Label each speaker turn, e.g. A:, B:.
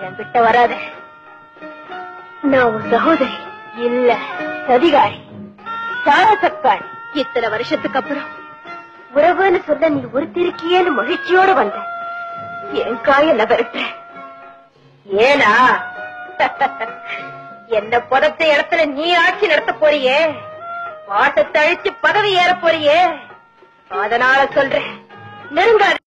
A: என்கிட்ட வராத. நான் உன் சகோதரி. இல்ல சதிகாரி. சாரசக்காரி இத்தனை வருஷத்துக்கு அப்புறம். உறவுன்னு சொல்ல நீ ஒருத்திருக்கியேன்னு மகிழ்ச்சியோட வந்த. என் காய நகரட்ட. ஏனா? என்ன புதத்த இடத்துல நீ ஆட்சி நடத்த போறியே? பாட்டை தழிச்சு பதவி ஏற போறியே? அதனால சொல்றேன். நெருங்காது